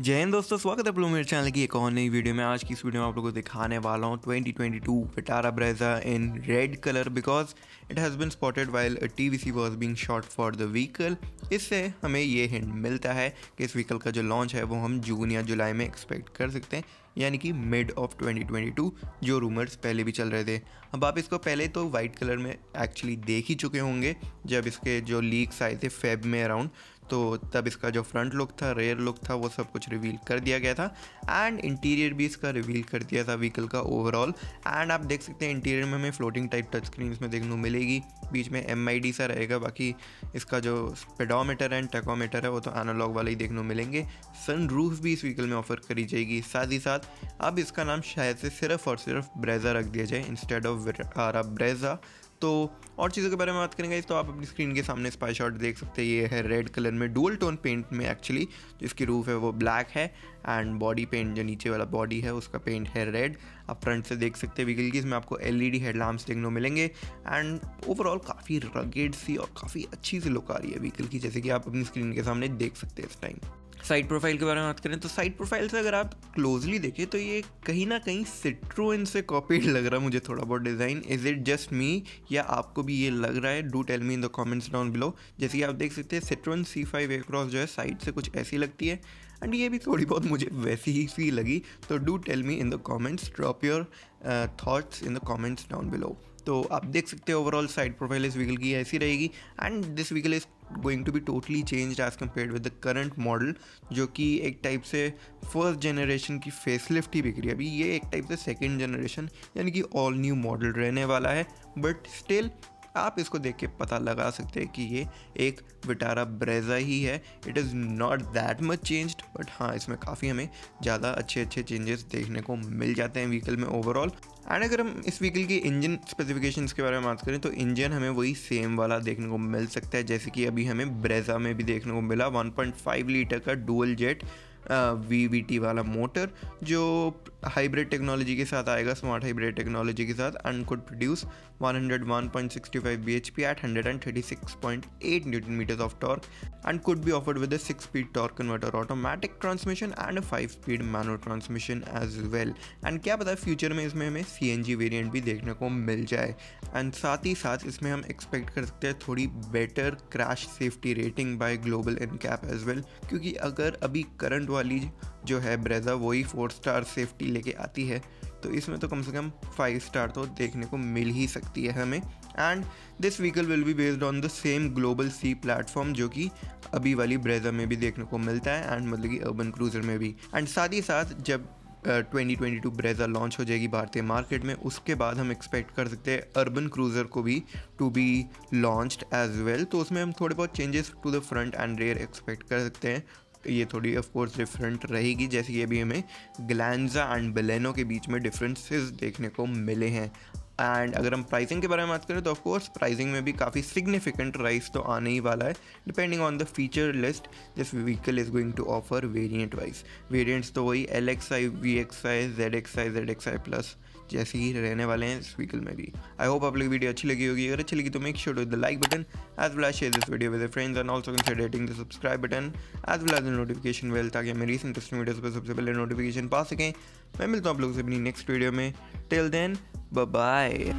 जय हिंद दोस्तों, स्वागत है आप मेरे चैनल की एक और नई वीडियो में। आज की इस वीडियो में आप लोगों को दिखाने वाला हूँ 2022 Vitara Brezza in red colour because it has been spotted while T V C was being shot for the vehicle इससे हमें ये हिंट मिलता है कि इस व्हीकल का जो लॉन्च है, वो हम जून या जुलाई में एक्सपेक्ट कर सकते हैं, यानी कि मिड ऑफ़ 2022 जो रूमर्स पहले भी चल रहे थे। अब आप इसको पहले तो वाइट कलर में एक्चुअली देख ही चुके होंगे, जब इसके जो लीक्स आए थे फेब में अराउंड तो तब इसका जो फ्रंट लुक था रेयर लुक था, वो सब कुछ रिवील कर दिया गया था एंड इंटीरियर भी इसका रिवील कर दिया था व्हीकल का ओवरऑल एंड आप देख सकते हैं इंटीरियर में हमें फ्लोटिंग टाइप टच स्क्रीन में देखने को मिलेगी। बीच में एमआईडी सा रहेगा, बाकी इसका जो स्पेडोमीटर एंड टेकोमीटर है, वो तो एनालॉग वाले ही देखने को मिलेंगे। सन रूफ भी इस व्हीकल में ऑफ़र करी जाएगी। साथ ही साथ अब इसका नाम शायद से सिर्फ़ और सिर्फ़ ब्रेजा रख दिया जाए इंस्टेड ऑफ़ ब्रेजा तो और चीज़ों के बारे में बात करेंगे तो आप अपनी स्क्रीन के सामने स्पाई शॉट देख सकते हैं। ये है रेड कलर में डुअल टोन पेंट में एक्चुअली जिसकी रूफ है वो ब्लैक है एंड बॉडी पेंट जो नीचे वाला बॉडी है, उसका पेंट है रेड आप फ्रंट से देख सकते हैं व्हीकल की, इसमें आपको एलईडी हेडलैम्प्स देखने को मिलेंगे एंड ओवरऑल काफ़ी रगेड सी और काफ़ी अच्छी सी लुक आ रही है व्हीकल की, जैसे कि आप अपनी स्क्रीन के सामने देख सकते हैं इस टाइम साइड प्रोफ़ाइल के बारे में बात करें तो साइड प्रोफ़ाइल से अगर आप क्लोजली देखें तो ये कहीं ना कहीं सिट्रोइन से कॉपीड लग रहा है मुझे थोड़ा बहुत design is it just me या आपको भी ये लग रहा है? Do tell me in the comments down below जैसे कि आप देख सकते हैं सिट्रोन सी फाइव एक्रॉस जो है साइड से कुछ ऐसी लगती है. एंड ये भी थोड़ी बहुत मुझे वैसी ही सी लगी. तो do tell me in the comments drop your thoughts in the comments down below तो आप देख सकते हैं ओवरऑल साइड प्रोफ़ाइल इस व्हीकल की ऐसी रहेगी। And this vehicle is going to be totally change as compare with the current model जो कि एक टाइप से फ़र्स्ट जनरेशन की फेसलिफ्ट ही बिक रही है। अभी ये एक टाइप से सेकेंड जनरेशन यानी कि ऑल न्यू मॉडल रहने वाला है। बट स्टिल आप इसको देख के पता लगा सकते हैं कि ये एक विटारा ब्रेजा ही है। It is not that much changed but हाँ इसमें काफ़ी हमें ज़्यादा अच्छे अच्छे चेंजेस देखने को मिल जाते हैं व्हीकल में ओवरऑल एंड अगर हम इस व्हीकल की इंजन स्पेसिफिकेशंस के बारे में बात करें तो इंजन हमें वही सेम वाला देखने को मिल सकता है, जैसे कि अभी हमें ब्रेजा में भी देखने को मिला 1.5 लीटर का dual jet V V T वाला मोटर, जो हाइब्रिड टेक्नोलॉजी के साथ आएगा स्मार्ट हाइब्रिड टेक्नोलॉजी के साथ and could produce 101.65 bhp at 136.8 newton meters of torque, and could be offered with a 6 speed torque converter, automatic transmission, and a 5 speed manual transmission as क्या पता future में इसमें हमें सी वेरिएंट भी देखने को मिल जाए। एंड साथ ही साथ इसमें हम एक्सपेक्ट कर सकते हैं थोड़ी better crash safety rating by global NCAP as well क्योंकि अगर अभी करंट वाली जो है ब्रेजा वही फोर स्टार सेफ्टी लेके आती है। तो इसमें तो कम से कम फाइव स्टार तो देखने को मिल ही सकती है हमें। And this vehicle will be based on the same global C platform जो कि अभी वाली ब्रेजा में भी देखने को मिलता है एंड मतलब कि अर्बन क्रूजर में भी। एंड साथ ही साथ जब twenty twenty two Brezza launch हो जाएगी भारतीय मार्केट में, उसके बाद हम एक्सपेक्ट कर सकते हैं अर्बन क्रूज़र को भी to be launched as well तो उसमें हम थोड़े बहुत changes to the front and rear expect कर सकते हैं। ये थोड़ी ऑफ़ कोर्स डिफरेंट रहेगी। जैसे कि अभी हमें ग्लैंजा एंड बेलेनो के बीच में डिफरेंसेस देखने को मिले हैं। एंड अगर हम प्राइसिंग के बारे में बात करें तो ऑफकोर्स प्राइसिंग में भी काफ़ी सिग्निफिकेंट राइस तो आने ही वाला है depending on the feature list this vehicle is going to offer variant wise variants तो वही L X I V X I Z X I Z X I plus जैसे ही रहने वाले हैं इस व्हीकल में भी। आई होप आप लोग वीडियो अच्छी लगी होगी। अगर अच्छी लगी तो make sure to the like button as well as share this video with friends and also consider hitting the subscribe button as well as the notification bell ताकि मेरी इस इंटरेस्टिंग वीडियोस पर सबसे पहले नोटिफिकेशन पा सकें। मैं मिलता हूँ आप लोगों से अपनी नेक्स्ट वीडियो में। Till then bye